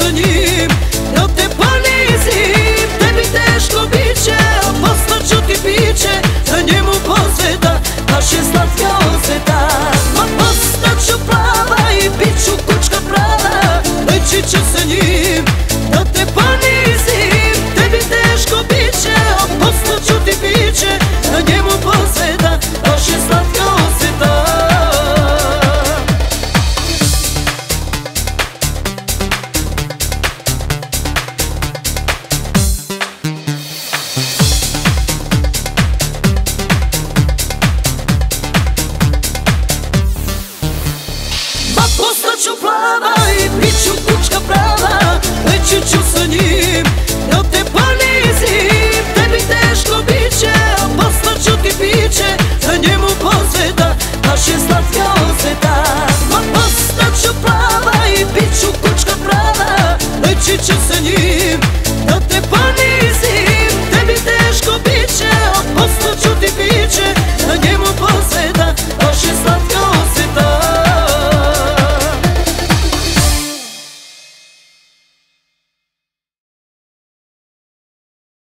The Leći